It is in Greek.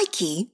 Nike